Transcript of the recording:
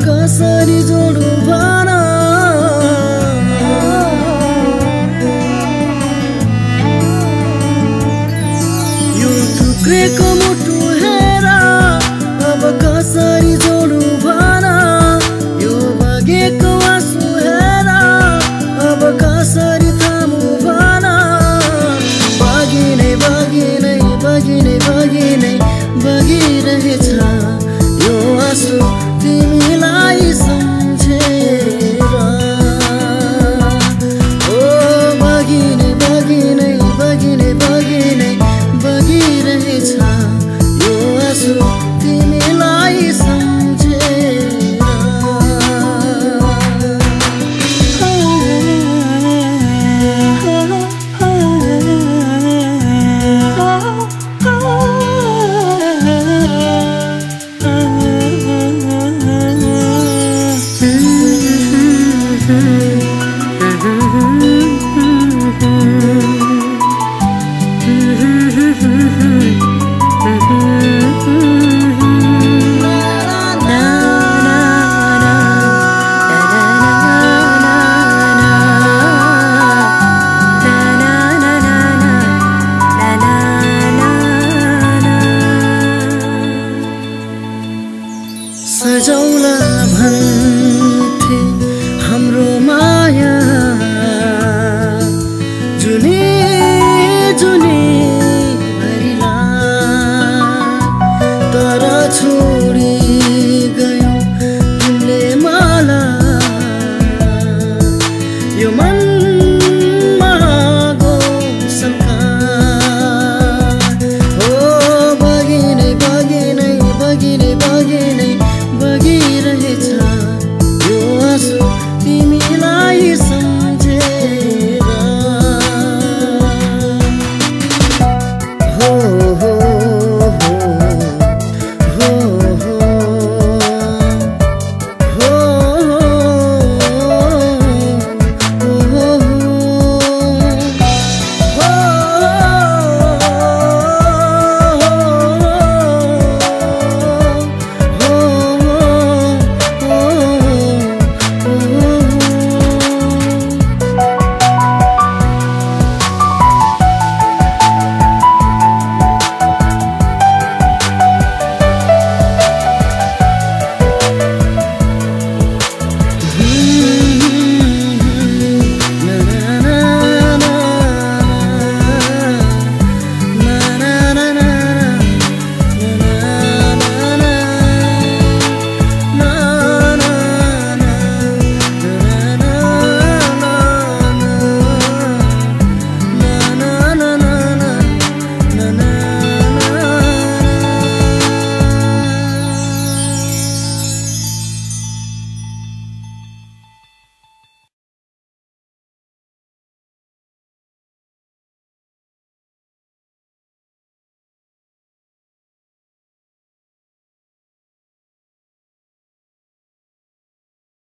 重ね泥は走了。